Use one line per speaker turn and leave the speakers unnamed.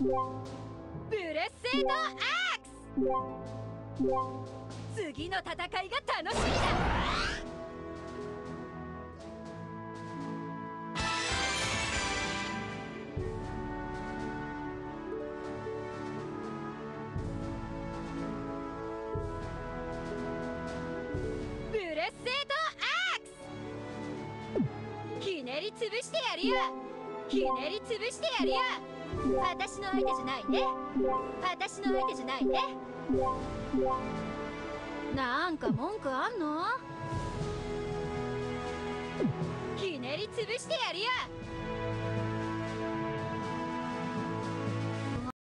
ブレッセードアークス!次の戦いが楽しみだブレッセードアークス!ひねりつぶしてやるよ!ひねりつぶしてやるよ!私の相手じゃないね。私の相手じゃないね。なんか文句あんの？ひねりつぶしてやるよ